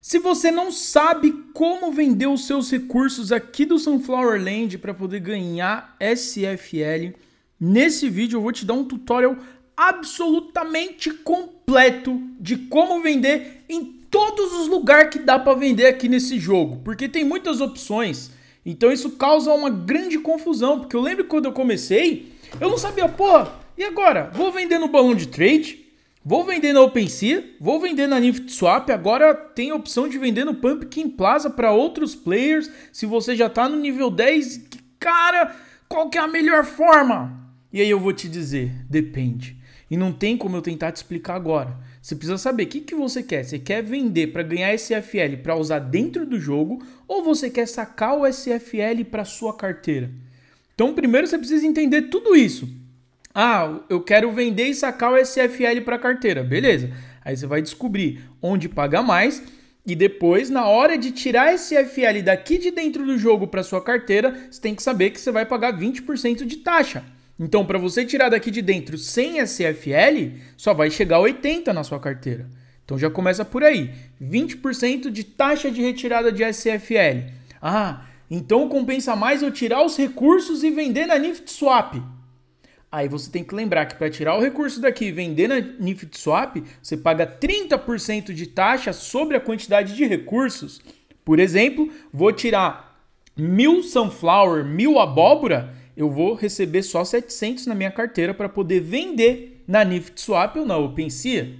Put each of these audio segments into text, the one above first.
Se você não sabe como vender os seus recursos aqui do Sunflower Land para poder ganhar SFL, nesse vídeo eu vou te dar um tutorial absolutamente completo de como vender em todos os lugares que dá para vender aqui nesse jogo, porque tem muitas opções. Então isso causa uma grande confusão, porque eu lembro quando eu comecei, eu não sabia, pô, e agora? Vou vender no balão de trade? Vou vender na OpenSea, vou vender na NiftSwap, agora tem a opção de vender no Pumpkin Plaza para outros players. Se você já está no nível 10, cara, qual que é a melhor forma? E aí eu vou te dizer, depende. E não tem como eu tentar te explicar agora. Você precisa saber o que, que você quer. Você quer vender para ganhar SFL para usar dentro do jogo ou você quer sacar o SFL para sua carteira? Então, primeiro você precisa entender tudo isso. Ah, eu quero vender e sacar o SFL para carteira. Beleza. Aí você vai descobrir onde paga mais e depois, na hora de tirar esse SFL daqui de dentro do jogo para sua carteira, você tem que saber que você vai pagar 20% de taxa. Então, para você tirar daqui de dentro sem SFL, só vai chegar a 80 na sua carteira. Então já começa por aí. 20% de taxa de retirada de SFL. Ah, então compensa mais eu tirar os recursos e vender na NiftSwap. Aí você tem que lembrar que para tirar o recurso daqui e vender na NiftSwap, você paga 30% de taxa sobre a quantidade de recursos. Por exemplo, vou tirar mil sunflower, mil abóbora, eu vou receber só 700 na minha carteira para poder vender na NiftSwap ou na OpenSea.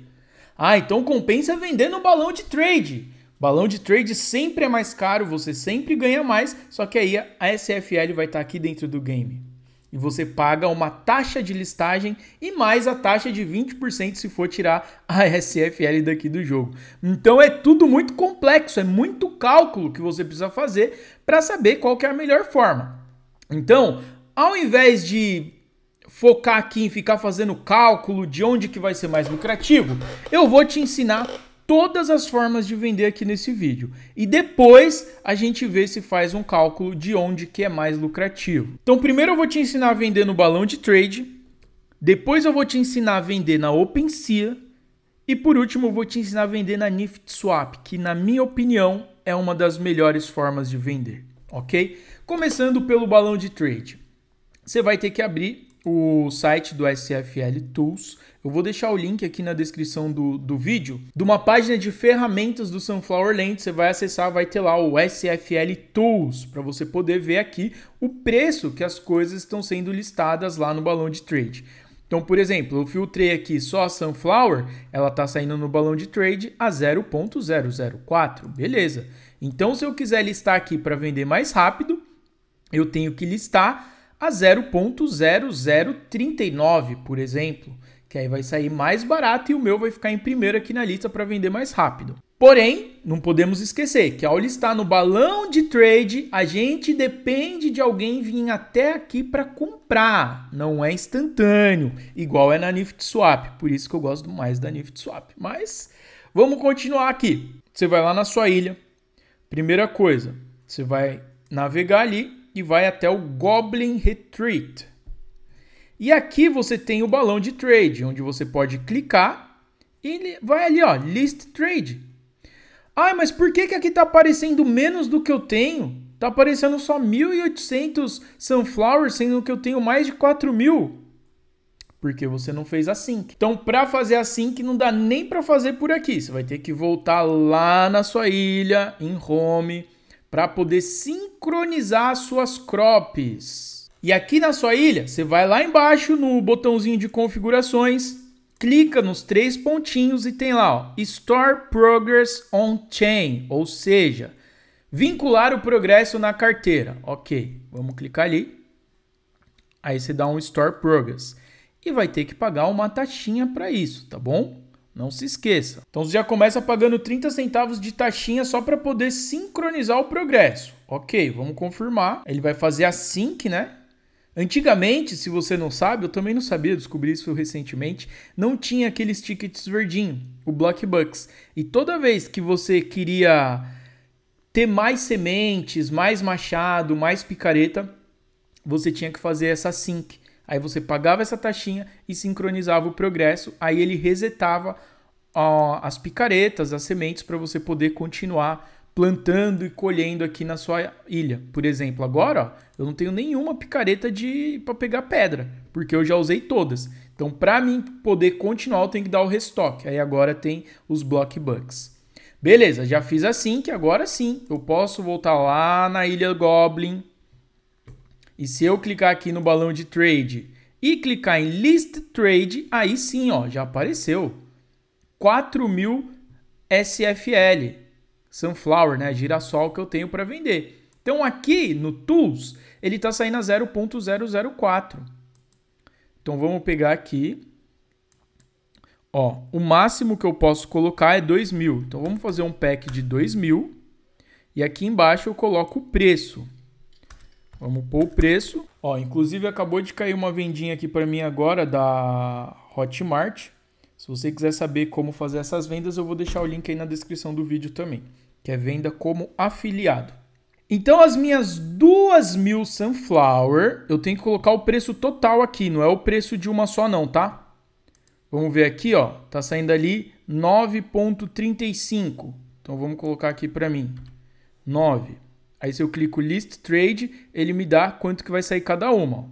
Ah, então compensa vender no balão de trade. Balão de trade sempre é mais caro, você sempre ganha mais, só que aí a SFL vai estar aqui dentro do game. E você paga uma taxa de listagem e mais a taxa de 20% se for tirar a SFL daqui do jogo. Então é tudo muito complexo, é muito cálculo que você precisa fazer para saber qual é a melhor forma. Então, ao invés de focar aqui em ficar fazendo cálculo de onde que vai ser mais lucrativo, eu vou te ensinar todas as formas de vender aqui nesse vídeo. E depois a gente vê se faz um cálculo de onde que é mais lucrativo. Então primeiro eu vou te ensinar a vender no balão de trade, depois eu vou te ensinar a vender na OpenSea e por último eu vou te ensinar a vender na NiftSwap, que na minha opinião é uma das melhores formas de vender, ok? Começando pelo balão de trade. Você vai ter que abrir o site do SFL Tools. Eu vou deixar o link aqui na descrição do, do vídeo de uma página de ferramentas do Sunflower Land. Você vai acessar, vai ter lá o SFL Tools para você poder ver aqui o preço que as coisas estão sendo listadas lá no balão de trade. Então, por exemplo, eu filtrei aqui só a Sunflower, ela está saindo no balão de trade a 0.004, beleza. Então, se eu quiser listar aqui para vender mais rápido, eu tenho que listar a 0.0039, por exemplo, que aí vai sair mais barato e o meu vai ficar em primeiro aqui na lista para vender mais rápido. Porém, não podemos esquecer que ao listar no balão de trade, a gente depende de alguém vir até aqui para comprar, não é instantâneo, igual é na NiftSwap, por isso que eu gosto mais da NiftSwap. Mas vamos continuar aqui. Você vai lá na sua ilha. Primeira coisa, você vai navegar ali e vai até o Goblin Retreat. E aqui você tem o balão de trade, onde você pode clicar e vai ali, ó, List Trade. Ah, mas por que, que aqui está aparecendo menos do que eu tenho? Está aparecendo só 1.800 Sunflowers, sendo que eu tenho mais de 4.000. Porque você não fez a sync. Então, para fazer a sync, não dá nem para fazer por aqui. Você vai ter que voltar lá na sua ilha, em Home, para poder sincronizar suas crops. E aqui na sua ilha, você vai lá embaixo no botãozinho de configurações, clica nos três pontinhos e tem lá, ó, Store Progress on Chain, ou seja, vincular o progresso na carteira. Ok, vamos clicar ali. Aí você dá um Store Progress e vai ter que pagar uma taxinha para isso, tá bom? Não se esqueça. Então você já começa pagando 30 centavos de taxinha só para poder sincronizar o progresso. Ok, vamos confirmar. Ele vai fazer a sync, né? Antigamente, se você não sabe, eu também não sabia, descobri isso recentemente, não tinha aqueles tickets verdinho, o Block Bucks. E toda vez que você queria ter mais sementes, mais machado, mais picareta, você tinha que fazer essa sync. Aí você pagava essa taxinha e sincronizava o progresso, aí ele resetava ó, as picaretas, as sementes para você poder continuar plantando e colhendo aqui na sua ilha. Por exemplo, agora ó, eu não tenho nenhuma picareta de para pegar pedra, porque eu já usei todas. Então, para mim poder continuar, eu tenho que dar o restock. Aí agora tem os block bugs. Beleza, já fiz assim, que agora sim eu posso voltar lá na ilha Goblin. E se eu clicar aqui no balão de trade e clicar em list trade, aí sim, ó, já apareceu 4.000 SFL. Sunflower, né? Girassol que eu tenho para vender. Então aqui no Tools, ele está saindo a 0.004. Então vamos pegar aqui. Ó, o máximo que eu posso colocar é 2.000. Então vamos fazer um pack de 2.000. E aqui embaixo eu coloco o preço. Vamos pôr o preço. Ó, inclusive acabou de cair uma vendinha aqui para mim agora da Hotmart. Se você quiser saber como fazer essas vendas, eu vou deixar o link aí na descrição do vídeo também, que é venda como afiliado. Então, as minhas duas mil Sunflower, eu tenho que colocar o preço total aqui, não é o preço de uma só não, tá? Vamos ver aqui, ó, tá saindo ali 9.35. Então, vamos colocar aqui para mim, 9. Aí, se eu clico List Trade, ele me dá quanto que vai sair cada uma,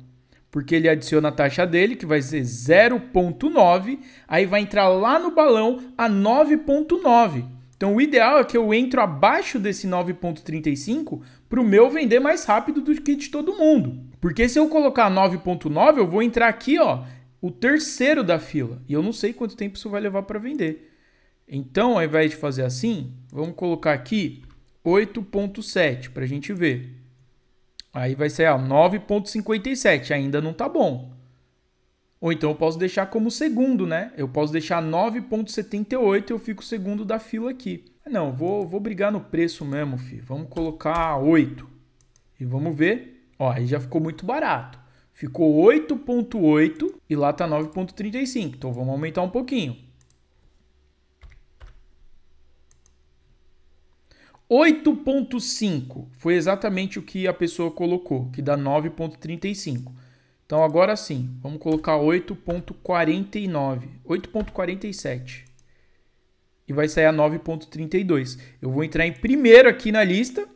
porque ele adiciona a taxa dele, que vai ser 0,9, aí vai entrar lá no balão a 9,9. Então o ideal é que eu entro abaixo desse 9,35 para o meu vender mais rápido do que de todo mundo. Porque se eu colocar 9,9, eu vou entrar aqui, ó, o terceiro da fila. E eu não sei quanto tempo isso vai levar para vender. Então, ao invés de fazer assim, vamos colocar aqui 8,7 para a gente ver. Aí vai ser 9,57. Ainda não tá bom. Ou então eu posso deixar como segundo, né? Eu posso deixar 9,78 e eu fico segundo da fila aqui. Não, vou, vou brigar no preço mesmo, filho. Vamos colocar 8. E vamos ver. Ó, aí já ficou muito barato. Ficou 8,8 e lá tá 9,35. Então vamos aumentar um pouquinho. 8.5 foi exatamente o que a pessoa colocou, que dá 9.35. Então agora sim, vamos colocar 8.49, 8.47. E vai sair a 9.32. Eu vou entrar em primeiro aqui na lista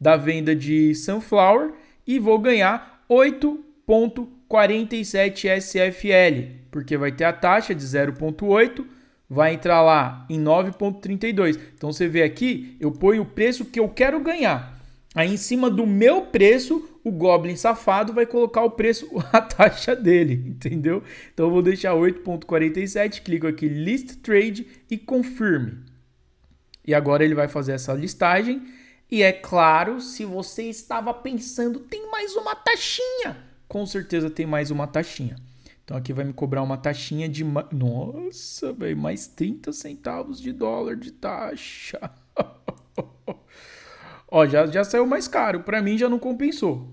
da venda de Sunflower e vou ganhar 8.47 SFL, porque vai ter a taxa de 0.8 vai entrar lá em 9,32. Então você vê aqui, eu ponho o preço que eu quero ganhar. Aí em cima do meu preço, o Goblin safado vai colocar o preço, a taxa dele, entendeu? Então eu vou deixar 8.47, clico aqui List Trade e confirme. E agora ele vai fazer essa listagem. E é claro, se você estava pensando, tem mais uma taxinha. Com certeza tem mais uma taxinha. Então aqui vai me cobrar uma taxinha de. Nossa, velho, mais 30 centavos de dólar de taxa. Ó, já, já saiu mais caro. Para mim já não compensou.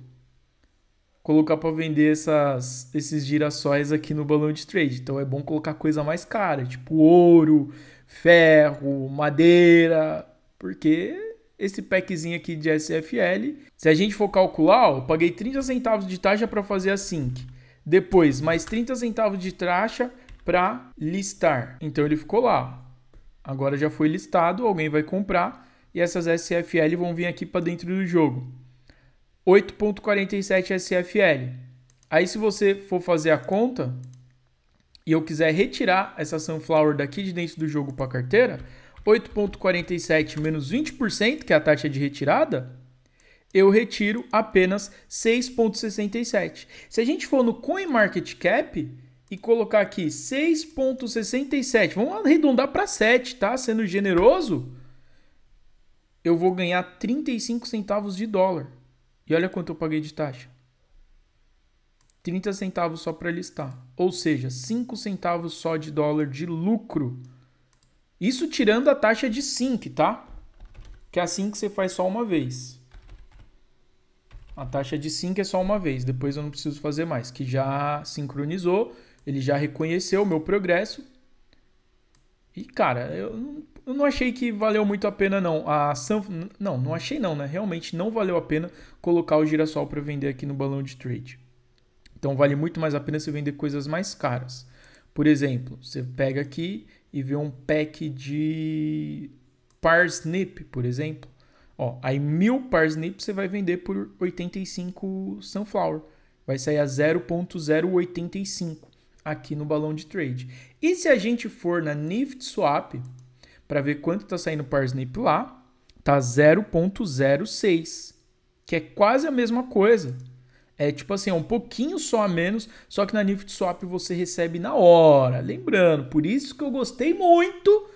Colocar para vender essas, esses girassóis aqui no balão de trade. Então é bom colocar coisa mais cara, tipo ouro, ferro, madeira, porque esse packzinho aqui de SFL, se a gente for calcular, ó, eu paguei 30 centavos de taxa para fazer a sync. Depois, mais 30 centavos de taxa para listar. Então ele ficou lá. Agora já foi listado, alguém vai comprar e essas SFL vão vir aqui para dentro do jogo. 8.47 SFL. Aí se você for fazer a conta e eu quiser retirar essa Sunflower daqui de dentro do jogo para a carteira, 8.47 menos 20%, que é a taxa de retirada, eu retiro apenas 6,67. Se a gente for no CoinMarketCap e colocar aqui 6,67, vamos arredondar para 7, tá? Sendo generoso, eu vou ganhar 35 centavos de dólar. E olha quanto eu paguei de taxa. 30 centavos só para listar. Ou seja, 5 centavos só de dólar de lucro. Isso tirando a taxa de sync, tá? Que é assim que você faz só uma vez. A taxa de sync é só uma vez, depois eu não preciso fazer mais, que já sincronizou, ele já reconheceu o meu progresso. E cara, eu, eu não achei que valeu muito a pena não. A San, não, não achei não, né? Realmente não valeu a pena colocar o girassol para vender aqui no balão de trade. Então vale muito mais a pena você vender coisas mais caras. Por exemplo, você pega aqui e ver um pack de parsnip, por exemplo. Ó, aí mil parsnip você vai vender por 85 sunflower. Vai sair a 0.085 aqui no balão de trade. E se a gente for na Nifty Swap para ver quanto está saindo parsnip lá, tá 0.06, que é quase a mesma coisa. É tipo assim, é um pouquinho só a menos, só que na Nifty Swap você recebe na hora. Lembrando, por isso que eu gostei muito.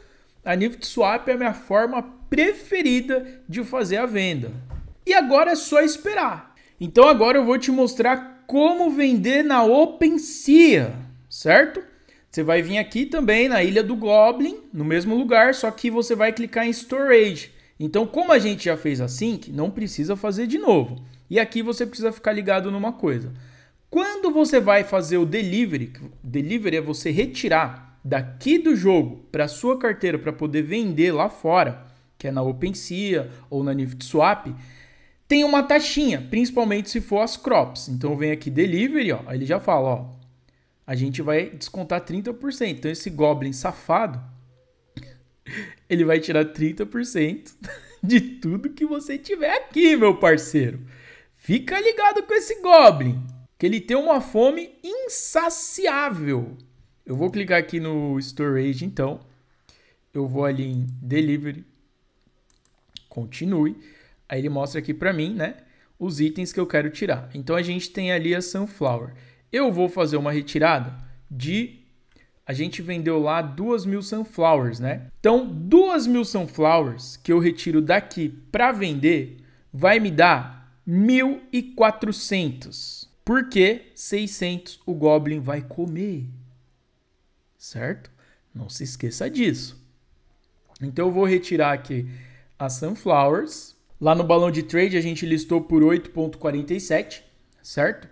A Nifty Swap é a minha forma preferida de fazer a venda. E agora é só esperar. Então agora eu vou te mostrar como vender na OpenSea, certo? Você vai vir aqui também na Ilha do Goblin, no mesmo lugar, só que você vai clicar em Storage. Então, como a gente já fez a sync, não precisa fazer de novo. E aqui você precisa ficar ligado numa coisa. Quando você vai fazer o delivery, delivery é você retirar daqui do jogo para sua carteira para poder vender lá fora, que é na OpenSea ou na Nifty Swap, tem uma taxinha, principalmente se for as crops. Então vem aqui delivery, ó, ele já fala, ó, a gente vai descontar 30%. Então esse goblin safado, ele vai tirar 30% de tudo que você tiver aqui, meu parceiro. Fica ligado com esse Goblin, que ele tem uma fome insaciável. Eu vou clicar aqui no Storage, então. Eu vou ali em Delivery. Continue. Aí ele mostra aqui para mim, né? Os itens que eu quero tirar. Então a gente tem ali a Sunflower. Eu vou fazer uma retirada de... A gente vendeu lá duas mil Sunflowers, né? Então, duas mil Sunflowers que eu retiro daqui para vender vai me dar 1.400. Porque 600 o Goblin vai comer. Certo? Não se esqueça disso. Então eu vou retirar aqui as Sunflowers. Lá no balão de trade a gente listou por 8.47, certo?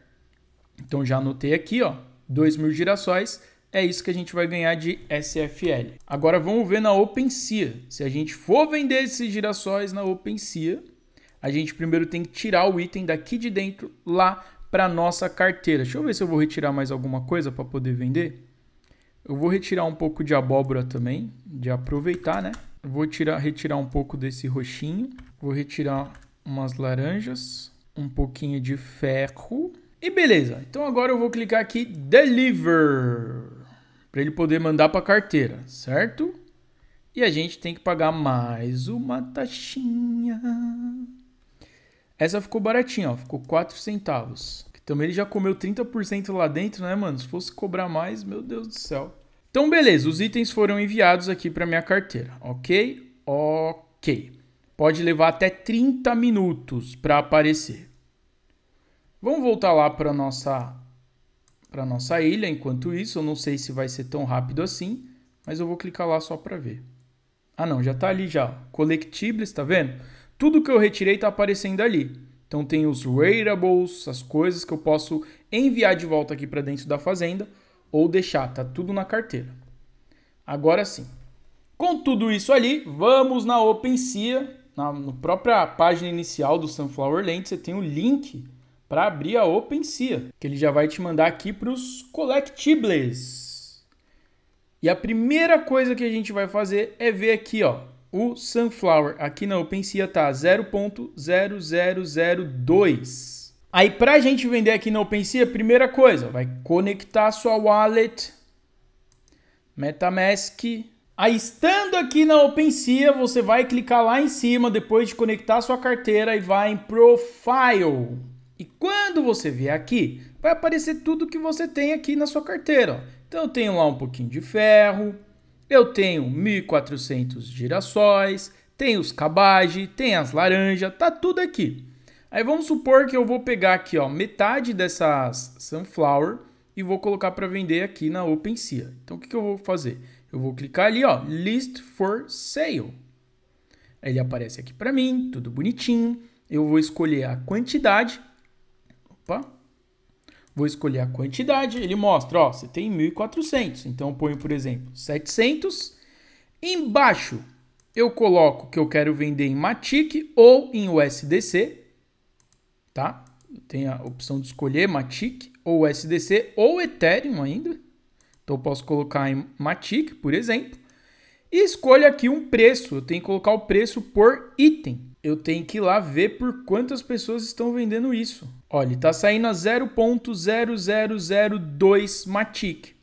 Então já anotei aqui, ó, 2 mil girassóis. É isso que a gente vai ganhar de SFL. Agora vamos ver na OpenSea. Se a gente for vender esses girassóis na OpenSea, a gente primeiro tem que tirar o item daqui de dentro lá para nossa carteira. Deixa eu ver se eu vou retirar mais alguma coisa para poder vender. Eu vou retirar um pouco de abóbora também, de aproveitar, né? vou tirar, retirar um pouco desse roxinho. Vou retirar umas laranjas, um pouquinho de ferro. E beleza. Então agora eu vou clicar aqui Deliver. Para ele poder mandar para a carteira, certo? E a gente tem que pagar mais uma taxinha. Essa ficou baratinha, ó, ficou 4 centavos. Também ele já comeu 30% lá dentro, né, mano? Se fosse cobrar mais, meu Deus do céu. Então, beleza, os itens foram enviados aqui para minha carteira, ok? Ok. Pode levar até 30 minutos para aparecer. Vamos voltar lá para nossa para nossa ilha. Enquanto isso, eu não sei se vai ser tão rápido assim, mas eu vou clicar lá só para ver. Ah, não, já está ali já. Collectibles, tá vendo? Tudo que eu retirei está aparecendo ali. Então tem os wearables, as coisas que eu posso enviar de volta aqui para dentro da fazenda ou deixar, tá tudo na carteira. Agora sim. Com tudo isso ali, vamos na OpenSea, na, na própria página inicial do Sunflower Land, você tem o link para abrir a OpenSea, que ele já vai te mandar aqui para os collectibles. E a primeira coisa que a gente vai fazer é ver aqui, ó, o Sunflower aqui na OpenSea tá 0.0002. Aí para a gente vender aqui na OpenSea, primeira coisa, vai conectar sua wallet MetaMask. Aí estando aqui na OpenSea, você vai clicar lá em cima depois de conectar sua carteira e vai em Profile. E quando você vier aqui, vai aparecer tudo que você tem aqui na sua carteira. Então eu tenho lá um pouquinho de ferro, eu tenho 1.400 girassóis, tem os cabage, tem as laranjas, tá tudo aqui. Aí vamos supor que eu vou pegar aqui, ó, metade dessas sunflower e vou colocar para vender aqui na OpenSea. Então o que, que eu vou fazer? Eu vou clicar ali, ó, list for sale. Ele aparece aqui para mim, tudo bonitinho. Eu vou escolher a quantidade. Opa, Vou escolher a quantidade, ele mostra, ó, você tem 1.400. Então eu ponho, por exemplo, 700. Embaixo eu coloco que eu quero vender em Matic ou em USDC, tá? Tem a opção de escolher Matic ou USDC ou Ethereum ainda. Então eu posso colocar em Matic, por exemplo. e escolho aqui um preço. Eu tenho que colocar o preço por item. Eu tenho que ir lá ver por quantas pessoas estão vendendo isso. Olha, está saindo a 0.0002 Matic.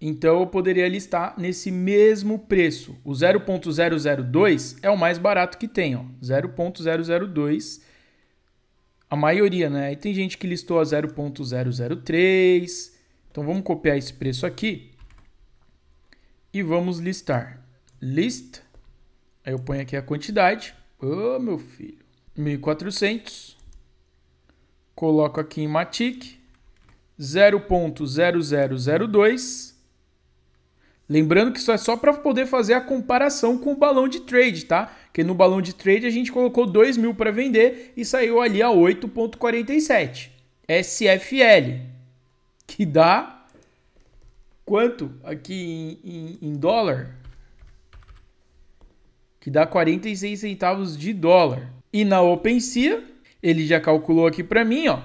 Então eu poderia listar nesse mesmo preço. O 0.002 é o mais barato que tem, ó. 0.002. A maioria, né? E tem gente que listou a 0.003. Então vamos copiar esse preço aqui e vamos listar. List. Aí eu ponho aqui a quantidade. Ô, oh, meu filho. 1400. Coloco aqui em Matic 0.0002 Lembrando que isso é só para poder fazer a comparação com o balão de trade, tá? Porque no balão de trade a gente colocou 2 mil para vender e saiu ali a 8,47. SFL, que dá quanto aqui em, em, em dólar? Que dá 46 centavos de dólar. E na OpenSea, ele já calculou aqui para mim, ó,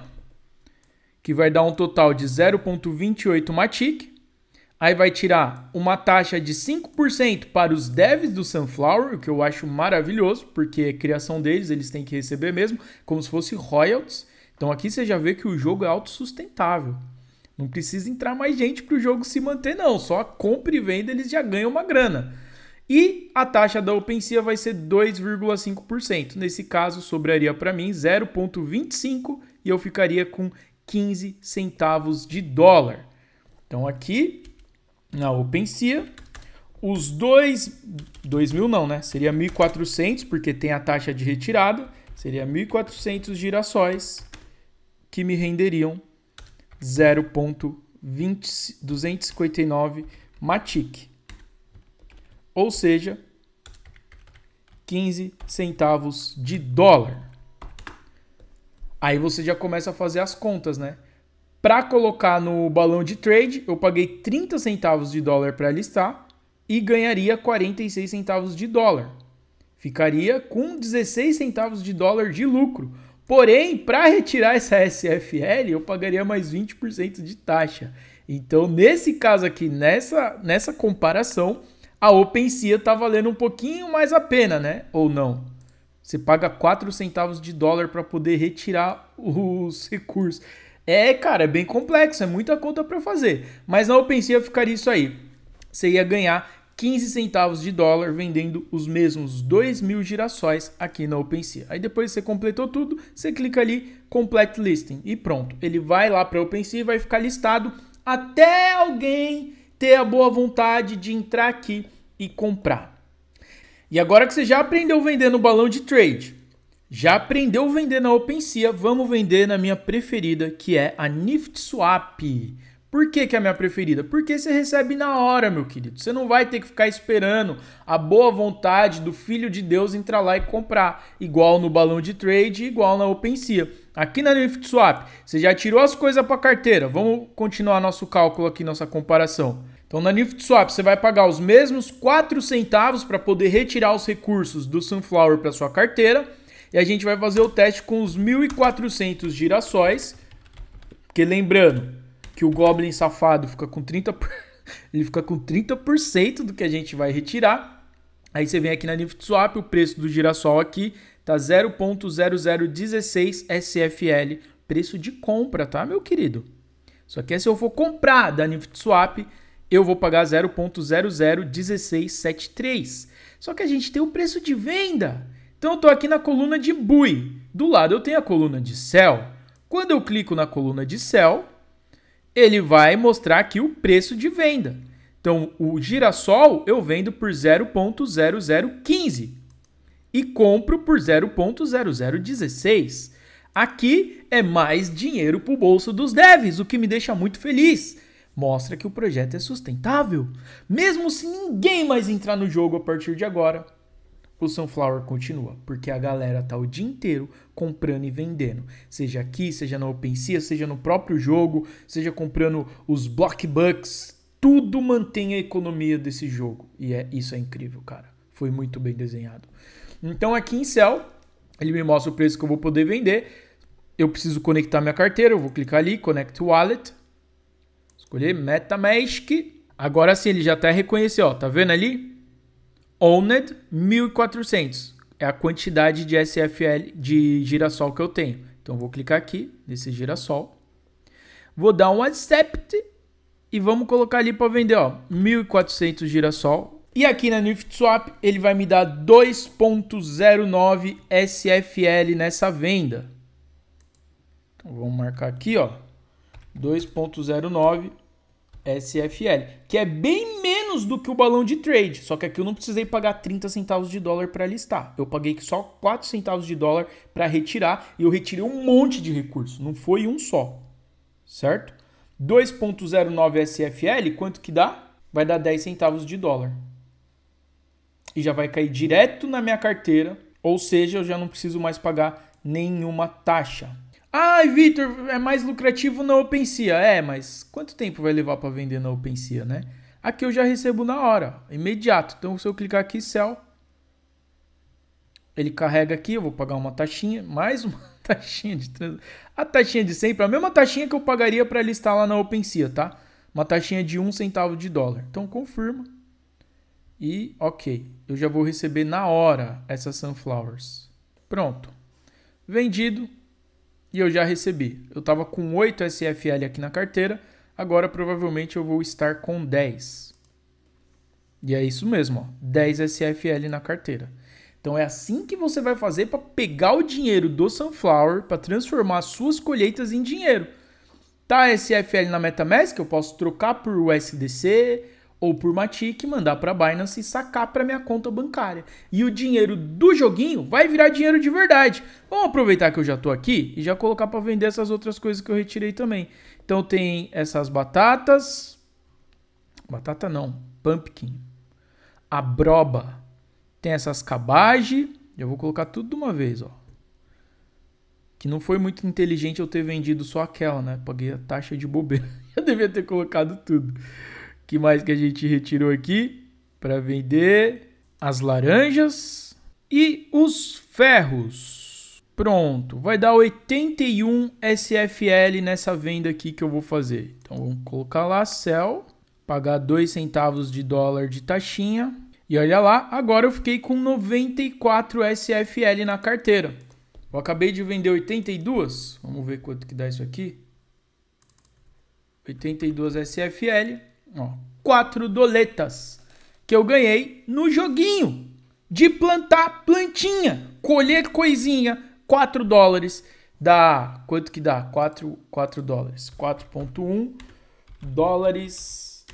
que vai dar um total de 0,28 Matic Aí vai tirar uma taxa de 5% para os devs do Sunflower, o que eu acho maravilhoso, porque é criação deles, eles têm que receber mesmo, como se fosse royalties. Então aqui você já vê que o jogo é autossustentável. Não precisa entrar mais gente para o jogo se manter, não. Só compra e venda eles já ganham uma grana. E a taxa da OpenSea vai ser 2,5%. Nesse caso, sobraria para mim 0,25 e eu ficaria com 15 centavos de dólar. Então aqui na OpenSea. Os dois, 2 mil não, né? Seria 1.400, porque tem a taxa de retirada. Seria 1.400 girassóis que me renderiam 0.259 Matic. Ou seja, 15 centavos de dólar. Aí você já começa a fazer as contas, né? Para colocar no balão de trade, eu paguei 30 centavos de dólar para listar e ganharia 46 centavos de dólar. Ficaria com 16 centavos de dólar de lucro. Porém, para retirar essa SFL, eu pagaria mais 20% de taxa. Então, nesse caso aqui, nessa, nessa comparação, a OpenSea está valendo um pouquinho mais a pena, né? Ou não? Você paga 4 centavos de dólar para poder retirar os recursos. É, cara, é bem complexo, é muita conta para fazer. Mas na OpenSea ficaria isso aí. Você ia ganhar 15 centavos de dólar vendendo os mesmos 2 mil girassóis aqui na OpenSea. Aí depois você completou tudo, você clica ali, Complete Listing e pronto. Ele vai lá para a OpenSea e vai ficar listado até alguém ter a boa vontade de entrar aqui e comprar. E agora que você já aprendeu vendendo balão de trade, já aprendeu a vender na OpenSea? Vamos vender na minha preferida, que é a NiftSwap. Por que, que é a minha preferida? Porque você recebe na hora, meu querido. Você não vai ter que ficar esperando a boa vontade do Filho de Deus entrar lá e comprar, igual no balão de trade, igual na OpenSea. Aqui na NiftSwap, você já tirou as coisas para carteira. Vamos continuar nosso cálculo aqui, nossa comparação. Então na NiftSwap você vai pagar os mesmos 4 centavos para poder retirar os recursos do Sunflower para sua carteira e a gente vai fazer o teste com os 1.400 girassóis. Porque lembrando que o Goblin safado fica com 30%, ele fica com 30% do que a gente vai retirar. Aí você vem aqui na NiftSwap, o preço do girassol aqui tá 0.0016 SFL, preço de compra, tá, meu querido? Só que se eu for comprar da NiftSwap, eu vou pagar 0.001673. Só que a gente tem o preço de venda. Então eu estou aqui na coluna de BUI. Do lado eu tenho a coluna de Cell. Quando eu clico na coluna de Cell, ele vai mostrar aqui o preço de venda. Então o girassol eu vendo por 0.0015 e compro por 0.0016. Aqui é mais dinheiro para o bolso dos devs, o que me deixa muito feliz. Mostra que o projeto é sustentável, mesmo se ninguém mais entrar no jogo a partir de agora o Sunflower continua, porque a galera tá o dia inteiro comprando e vendendo. Seja aqui, seja na OpenSea, seja no próprio jogo, seja comprando os Blockbucks, tudo mantém a economia desse jogo. E é isso é incrível, cara. Foi muito bem desenhado. Então aqui em Cell, ele me mostra o preço que eu vou poder vender. Eu preciso conectar minha carteira, eu vou clicar ali, Connect Wallet. Escolher MetaMask. Agora sim, ele já até reconheceu, ó, tá vendo ali? Owned 1400 é a quantidade de SFL de girassol que eu tenho. Então vou clicar aqui nesse girassol. Vou dar um accept e vamos colocar ali para vender, ó, 1400 girassol. E aqui na NiftSwap ele vai me dar 2.09 SFL nessa venda. Então vamos marcar aqui, ó, 2.09 SFL, que é bem menos do que o balão de trade, só que aqui eu não precisei pagar 30 centavos de dólar para listar. Eu paguei só 4 centavos de dólar para retirar e eu retirei um monte de recurso, não foi um só. Certo? 2.09 SFL, quanto que dá? Vai dar 10 centavos de dólar. E já vai cair direto na minha carteira, ou seja, eu já não preciso mais pagar nenhuma taxa. Ai, Vitor, é mais lucrativo na OpenSea. É, mas quanto tempo vai levar para vender na OpenSea, né? Aqui eu já recebo na hora, imediato. Então, se eu clicar aqui, Sell, ele carrega aqui, eu vou pagar uma taxinha, mais uma taxinha de trans... A taxinha de sempre, a mesma taxinha que eu pagaria para listar lá na OpenSea, tá? Uma taxinha de um centavo de dólar. Então, confirma. E, ok, eu já vou receber na hora essas Sunflowers. Pronto. Vendido e eu já recebi. Eu estava com 8 SFL aqui na carteira, agora provavelmente eu vou estar com 10. E é isso mesmo, ó, 10 SFL na carteira. Então é assim que você vai fazer para pegar o dinheiro do Sunflower para transformar suas colheitas em dinheiro. Tá SFL na MetaMask, eu posso trocar por USDC, ou por Matic, mandar para Binance e sacar para minha conta bancária. E o dinheiro do joguinho vai virar dinheiro de verdade. Vamos aproveitar que eu já estou aqui e já colocar para vender essas outras coisas que eu retirei também. Então tem essas batatas, batata não, pumpkin, a broba, tem essas cabage, eu vou colocar tudo de uma vez, ó. Que não foi muito inteligente eu ter vendido só aquela, né? Paguei a taxa de bobeira. Eu devia ter colocado tudo que mais que a gente retirou aqui para vender? As laranjas e os ferros. Pronto, vai dar 81 SFL nessa venda aqui que eu vou fazer. Então vamos colocar lá sell, pagar 2 centavos de dólar de taxinha. E olha lá, agora eu fiquei com 94 SFL na carteira. Eu acabei de vender 82. Vamos ver quanto que dá isso aqui. 82 SFL. Ó, quatro doletas que eu ganhei no joguinho de plantar plantinha, colher coisinha, 4 dólares. Dá quanto que dá? 4, 4 dólares. 4.1 dólares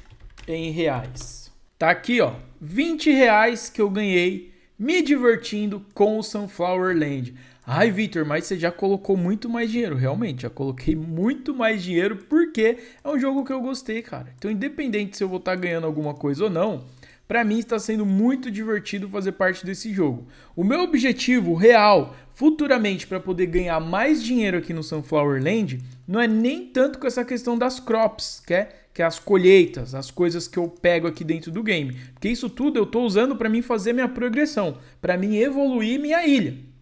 em reais. Tá aqui, ó, 20 reais que eu ganhei me divertindo com o Sunflower Land. Ai, Victor, mas você já colocou muito mais dinheiro. Realmente, já coloquei muito mais dinheiro porque é um jogo que eu gostei, cara. Então, independente se eu vou estar tá ganhando alguma coisa ou não, para mim está sendo muito divertido fazer parte desse jogo. O meu objetivo real, futuramente, para poder ganhar mais dinheiro aqui no Sunflower Land, não é nem tanto com essa questão das crops, que é, que é as colheitas, as coisas que eu pego aqui dentro do game. Porque isso tudo eu estou usando para mim fazer minha progressão, para mim evoluir minha ilha.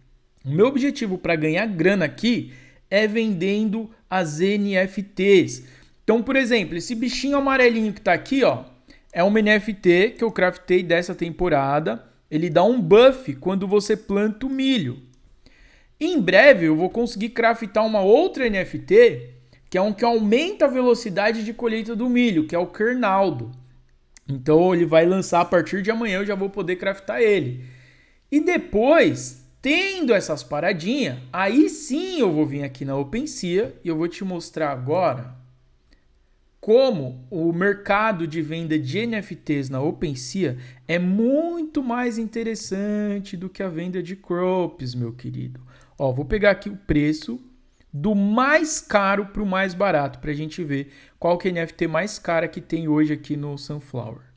O meu objetivo para ganhar grana aqui é vendendo as NFTs. Então, por exemplo, esse bichinho amarelinho que está aqui, ó, é um NFT que eu craftei dessa temporada. Ele dá um buff quando você planta o milho. Em breve eu vou conseguir craftar uma outra NFT, que é um que aumenta a velocidade de colheita do milho, que é o Kernaldo. Então ele vai lançar a partir de amanhã, eu já vou poder craftar ele. E depois Tendo essas paradinhas, aí sim eu vou vir aqui na OpenSea e eu vou te mostrar agora como o mercado de venda de NFTs na OpenSea é muito mais interessante do que a venda de crops, meu querido. Ó, vou pegar aqui o preço do mais caro para o mais barato para a gente ver qual que é a NFT mais cara que tem hoje aqui no Sunflower.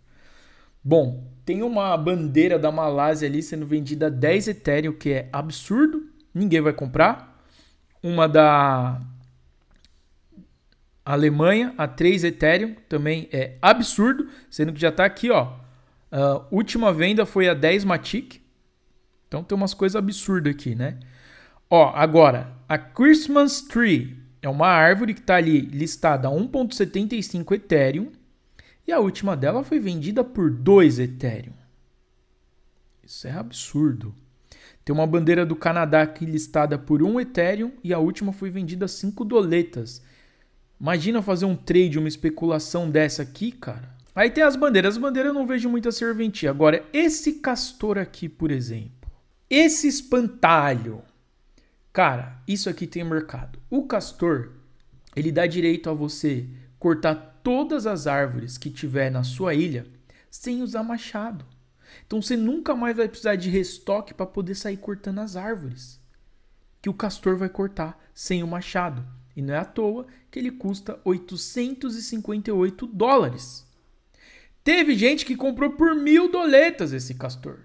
Bom, tem uma bandeira da Malásia ali sendo vendida a 10 Ethereum, que é absurdo, ninguém vai comprar. Uma da Alemanha a 3 Ethereum, também é absurdo, sendo que já está aqui, ó. A última venda foi a 10 Matic. Então tem umas coisas absurdas aqui, né? Ó, agora, a Christmas Tree é uma árvore que está ali listada a 1.75 Ethereum E a última dela foi vendida por 2 Ethereum. Isso é absurdo. Tem uma bandeira do Canadá aqui listada por 1 Ethereum e a última foi vendida a 5 doletas. Imagina fazer um trade, uma especulação dessa aqui, cara. Aí tem as bandeiras. As bandeiras eu não vejo muita serventia. Agora, esse castor aqui, por exemplo. Esse espantalho. Cara, isso aqui tem mercado. O castor, ele dá direito a você cortar todas as árvores que tiver na sua ilha sem usar machado. Então você nunca mais vai precisar de restoque para poder sair cortando as árvores que o castor vai cortar sem o machado. E não é à toa que ele custa 858 dólares. Teve gente que comprou por mil doletas esse castor.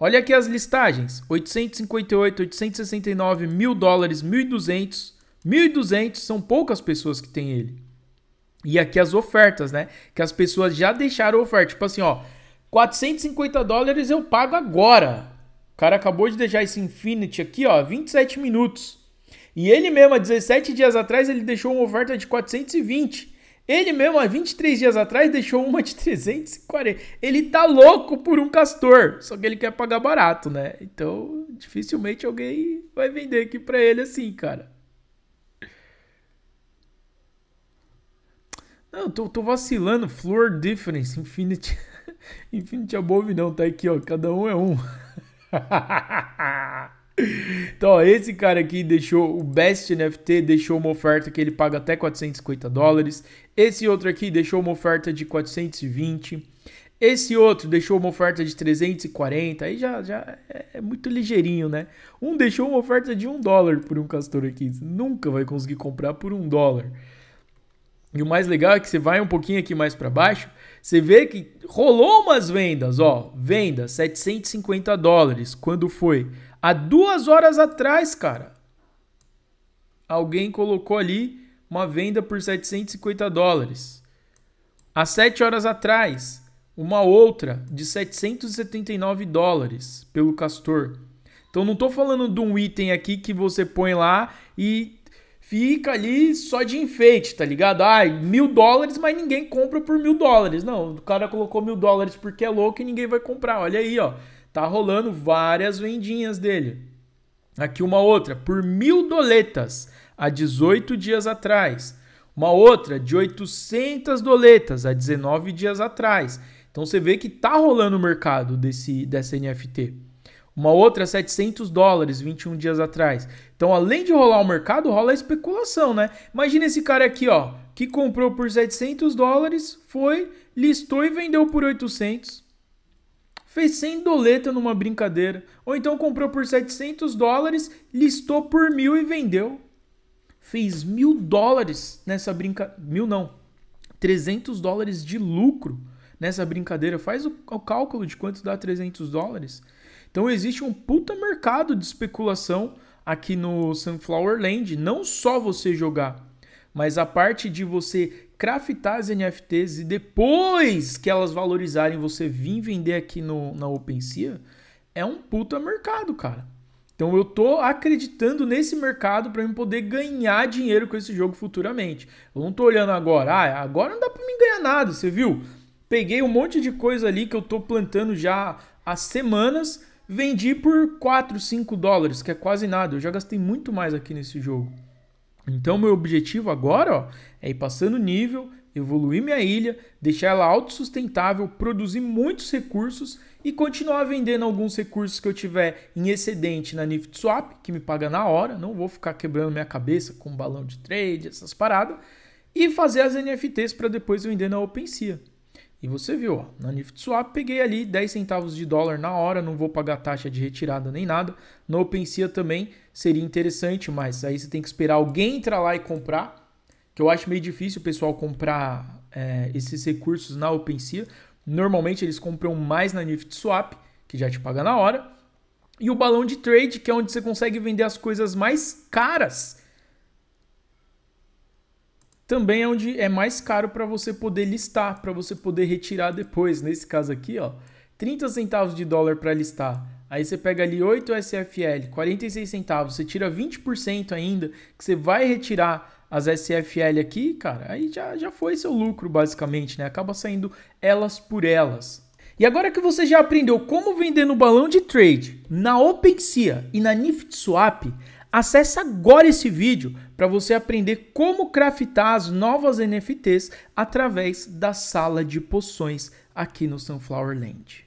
Olha aqui as listagens: 858, 869, mil dólares, 1.200. 1.200 são poucas pessoas que têm ele. E aqui as ofertas, né? Que as pessoas já deixaram oferta. Tipo assim, ó, 450 dólares eu pago agora. O cara acabou de deixar esse Infinity aqui, ó, 27 minutos. E ele mesmo, há 17 dias atrás, ele deixou uma oferta de 420. Ele mesmo, há 23 dias atrás, deixou uma de 340. Ele tá louco por um castor, só que ele quer pagar barato, né? Então, dificilmente alguém vai vender aqui pra ele assim, cara. Não, tô, tô vacilando. Floor Difference, Infinity. Infinity Above não, tá aqui, ó. Cada um é um. então, ó, esse cara aqui deixou o Best NFT, deixou uma oferta que ele paga até 450 dólares. Esse outro aqui deixou uma oferta de 420. Esse outro deixou uma oferta de 340. Aí já, já é, é muito ligeirinho, né? Um deixou uma oferta de um dólar por um castor aqui. Você nunca vai conseguir comprar por um dólar. E o mais legal é que você vai um pouquinho aqui mais para baixo, você vê que rolou umas vendas, ó, venda 750 dólares. Quando foi? Há duas horas atrás, cara. Alguém colocou ali uma venda por 750 dólares. Há sete horas atrás, uma outra de 779 dólares pelo Castor. Então não estou falando de um item aqui que você põe lá e fica ali só de enfeite, tá ligado? Ai, mil dólares, mas ninguém compra por mil dólares. Não, o cara colocou mil dólares porque é louco e ninguém vai comprar. Olha aí, ó. Tá rolando várias vendinhas dele. Aqui uma outra, por mil doletas, há 18 dias atrás. Uma outra de 800 doletas, há 19 dias atrás. Então você vê que tá rolando o mercado desse, dessa NFT. Uma outra 700 dólares 21 dias atrás. Então, além de rolar o mercado, rola a especulação, né? Imagina esse cara aqui, ó, que comprou por 700 dólares, foi, listou e vendeu por 800. Fez 100 doleta numa brincadeira. Ou então comprou por 700 dólares, listou por mil e vendeu. Fez mil dólares nessa brincadeira. Mil não. 300 dólares de lucro nessa brincadeira. Faz o, o cálculo de quanto dá 300 dólares. Então existe um puta mercado de especulação aqui no Sunflower Land, não só você jogar, mas a parte de você craftar as NFTs e depois que elas valorizarem você vir vender aqui no, na OpenSea, é um puta mercado, cara. Então eu tô acreditando nesse mercado para eu poder ganhar dinheiro com esse jogo futuramente. Eu não tô olhando agora, ah, agora não dá para mim ganhar nada, você viu? Peguei um monte de coisa ali que eu tô plantando já há semanas Vendi por 4, 5 dólares, que é quase nada. Eu já gastei muito mais aqui nesse jogo. Então, meu objetivo agora ó, é ir passando nível, evoluir minha ilha, deixar ela autossustentável, produzir muitos recursos e continuar vendendo alguns recursos que eu tiver em excedente na NiftSwap, que me paga na hora. Não vou ficar quebrando minha cabeça com balão de trade, essas paradas. E fazer as NFTs para depois vender na OpenSea. E você viu, ó, na NiftSwap peguei ali 10 centavos de dólar na hora, não vou pagar taxa de retirada nem nada. No OpenSea também seria interessante, mas aí você tem que esperar alguém entrar lá e comprar, que eu acho meio difícil o pessoal comprar é, esses recursos na OpenSea. Normalmente eles compram mais na NiftSwap, que já te paga na hora. E o balão de trade, que é onde você consegue vender as coisas mais caras também é onde é mais caro para você poder listar, para você poder retirar depois. Nesse caso aqui, ó, 30 centavos de dólar para listar. Aí você pega ali 8 SFL, 46 centavos, você tira 20% ainda, que você vai retirar as SFL aqui, cara, aí já, já foi seu lucro, basicamente, né? Acaba saindo elas por elas. E agora que você já aprendeu como vender no balão de trade, na OpenSea e na NiftySwap, acesse agora esse vídeo para você aprender como craftar as novas NFTs através da sala de poções aqui no Sunflower Land.